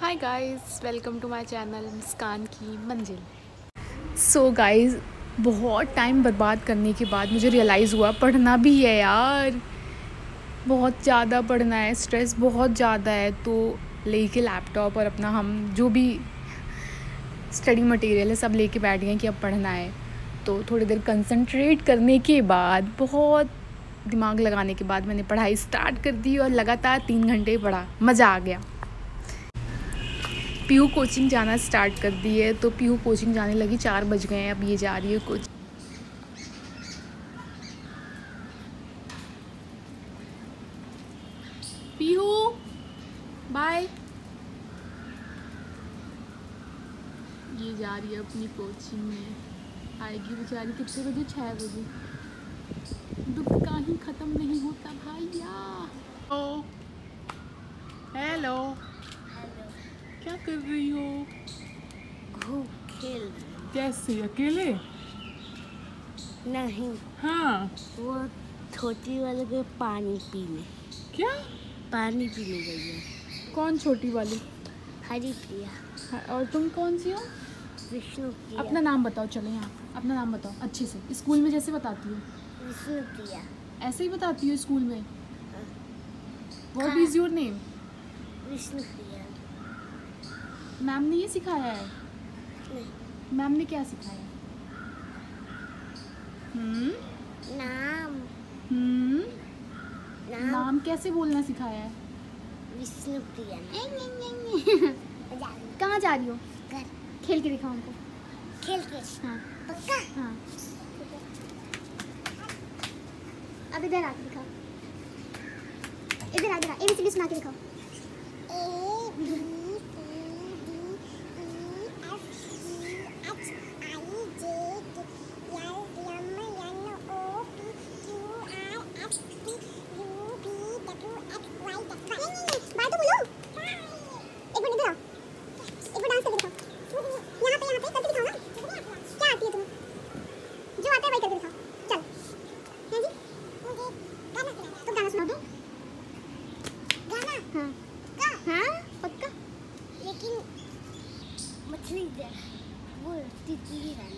Hi guys welcome to my channel मुस्कान की मंजिल so guys बहुत टाइम बर्बाद करने के बाद मुझे रियलाइज़ हुआ, पढ़ना भी है यार। बहुत ज़्यादा पढ़ना है स्ट्रेस बहुत ज़्यादा है तो लेके लैपटॉप और अपना हम जो भी स्टडी मटेरियल है, सब लेके बैठ गए कि अब पढ़ना है। तो थोड़ी देर कंसंट्रेट करने के बाद, बहुत दिमाग लगाने के बाद मैंने पढ़ाई स्टार्ट कर दी और लगातार तीन घंटे पढ़ा। मज़ा आ गया। पीयू कोचिंग जाना स्टार्ट कर दी है तो पीयू कोचिंग जाने लगी, चार बज गए हैं, अब ये जा रही है कोचिंग बाय ये जा रही है अपनी कोचिंग में, आएगी बेचारी कितने बजे? छः बजे। दुख का ही ख़त्म नहीं होता भैया ओ हेलो क्या कर रही हो? घूम खेल कैसे अकेले? नहीं। हाँ। वो छोटी वाले के पानी पीने। क्या? पानी पीने गई है। कौन छोटी वाली? हरी प्रिया हाँ, और तुम कौन सी हो? विष्णु अपना नाम बताओ चलो यहाँ। अपना नाम बताओ अच्छे से। स्कूल में जैसे बताती हो। विष्णु प्रिया ऐसे ही बताती हो स्कूल में? हाँ। Is your name Vishnu Priya ma'am ने ये सिखाया है? मैम ने क्या सिखाया? हम्म? नाम। हम्म? नाम। नाम कैसे बोलना सिखाया है? विष्णु प्रिया कहाँ जा रही हो? घर। खेल के दिखाओ हमको। खेल के। हाँ। पक्का? हाँ। अब इधर आके दिखाओ। इधर आ इधर आ। एबीसीडी सुना के दिखाओ A B C D E F G H I J K L M N O P Q R S T U V W X Y Z नहीं नहीं नहीं बात तो बोलो एक मिनट इधर आओ एक बार डांस करके दिखाओ यहाँ पे यहाँ पे करके दिखाओ ना क्या आती है तुम्हें जो आता है वही करके दिखाओ चल हैं जी मुझे गाना सुना तो गाना सुना दो गाना हाँ हाँ पक्का लेकिन मछली दे वो तितली गाना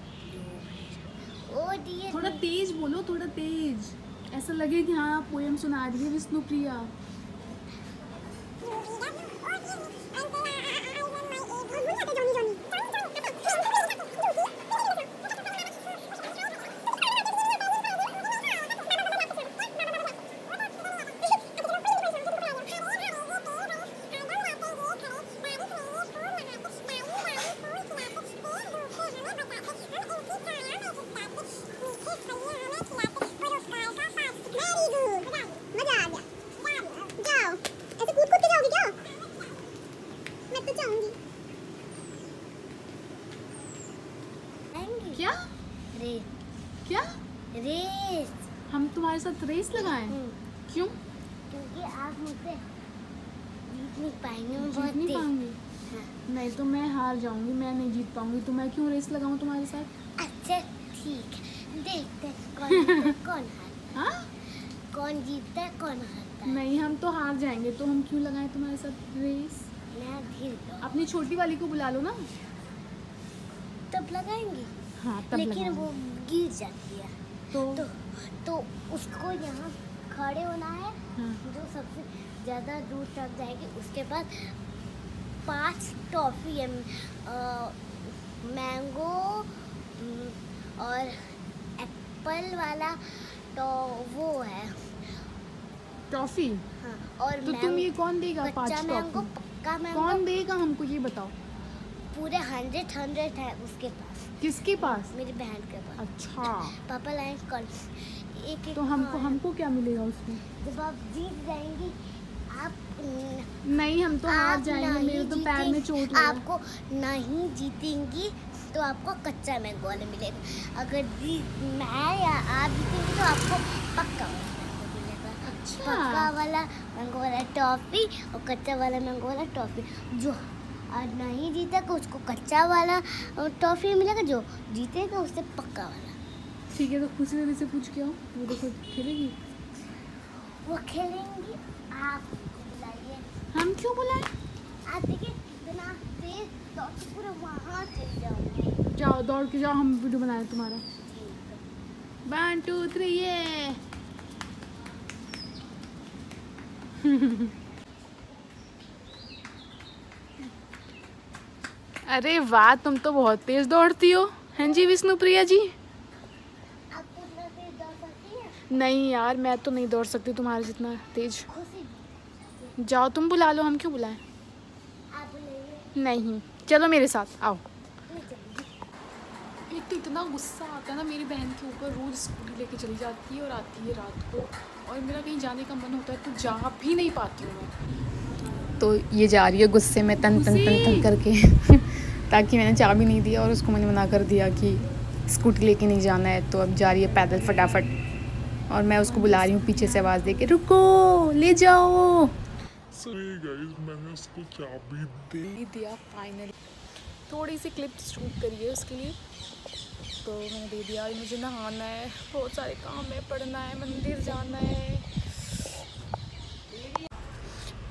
ओ थोड़ा तेज बोलो थोड़ा तेज। ऐसा लगे कि हाँ पोएम सुना रही है विष्णु प्रिया साथ रेस लगाएँ? क्यों? क्योंकि आप मुझसे जीत नहीं पाएँगे। जीत नहीं पाऊँगी हाँ। नहीं तो मैं हार जाऊँगी, मैं नहीं जीत पाऊँगी। तो मैं क्यों रेस लगाऊँ तुम्हारे साथ? अच्छा ठीक है। देखते कौन जीतता है, कौन हारता। कौन जीतता है? कौन हारता नहीं हम तो हार जाएँगे तो हम क्यों लगाए तुम्हारे साथ रेस मैं अपनी छोटी वाली को बुला लो ना। तब लगाएँगे। हाँ तब लेकिन लगाएँगे। वो गिर जाती है। तो? तो तो उसको यहाँ खड़े होना है। हाँ। जो सबसे ज़्यादा दूर तक जाएगी उसके बाद पाँच टॉफ़ी है मैंगो और एप्पल वाला तो वो है। टॉफी हाँ और तो तुम ये कौन देगा पाँच मैंगो पक्का मैंगो कौन देगा हमको ये बताओ? पूरे हंड्रेड हंड्रेड है उसके पास। किसके पास? मेरी बहन के पास। अच्छा। पापा लाए कौन एक एक तो हमको हमको क्या मिलेगा उसमें? जब आप जीत जाएँगी आप नहीं हम तो हार जाएँगे मेरे तो पैर में चोट आपको नहीं जीतेंगी तो आपको कच्चा मैंगो वाला मिलेगा। अगर जी मैं या आप जीतेंगे तो आपको पक्का वाला मिलेगा। अच्छा। पक्का वाला मैंगो वाला टॉफी और कच्चा वाला मैंगो वाला टॉफी जो आज नहीं जीतेगा उसको कच्चा वाला टॉफी मिलेगा। जो जीतेगा उससे पक्का वाला। ठीक है तो खुशी दीदी से पूछ के आओ वो देखो खेलेगी? वो खेलेंगी। आप बुलाइए। हम क्यों बुलाए? आप देखिए कितना तेज दौड़ के पूरा वहाँ चल जाऊँगी जाओ दौड़ के जाओ हम वीडियो बनाए तुम्हारा। वन टू थ्री ये अरे वाह तुम तो बहुत तेज दौड़ती हो। हैं जी विष्णु प्रिया जी? आप कितना सकती हैं नहीं यार मैं तो नहीं दौड़ सकती तुम्हारे जितना तेज। जाओ तुम बुला लो हम क्यों बुलाएँ? नहीं। चलो मेरे साथ आओ। एक तो इतना गुस्सा आता है ना मेरी बहन के ऊपर रोज स्कूटी लेके चली जाती है और आती है रात को। और मेरा कहीं जाने का मन होता है तो जा भी नहीं पाती हूँ मैं। तो ये जा रही है गुस्से में तन तन तन तन करके। ताकि मैंने चाबी नहीं दिया और उसको मैंने मना कर दिया कि स्कूटी लेके नहीं जाना है तो अब जा रही है पैदल फटाफट। और मैं उसको बुला रही हूँ पीछे से आवाज़ दे के रुको ले जाओ। सही गाइस मैंने उसको चाबी दे दे दिया फाइनली थोड़ी सी क्लिप शूट करिए उसके लिए। तो मैंने दे दिया मुझे नहाना है। बहुत सारे काम है पढ़ना है मंदिर जाना है।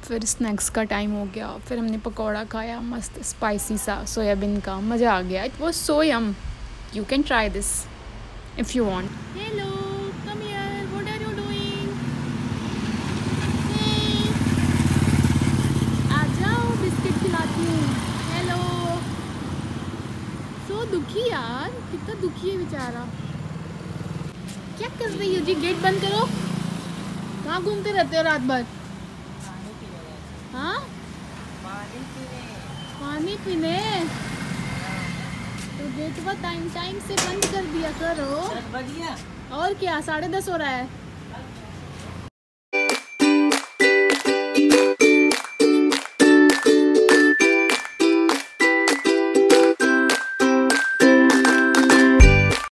फिर स्नैक्स का टाइम हो गया। फिर हमने पकौड़ा खाया मस्त स्पाइसी सा सोयाबीन का। मज़ा आ गया। It was so yum you can try this if you want hello come here what are you doing आ जाओ बिस्किट खिलाती हूँ हेलो सो दुखी यार कितना दुखी है बेचारा क्या कर रही हो जी गेट बंद करो। कहाँ घूमते रहते हो रात भर? हाँ। पानी पीने तो गेट पर टाइम टाइम से बंद कर दिया करो। बढ़िया और क्या साढ़े दस हो रहा है?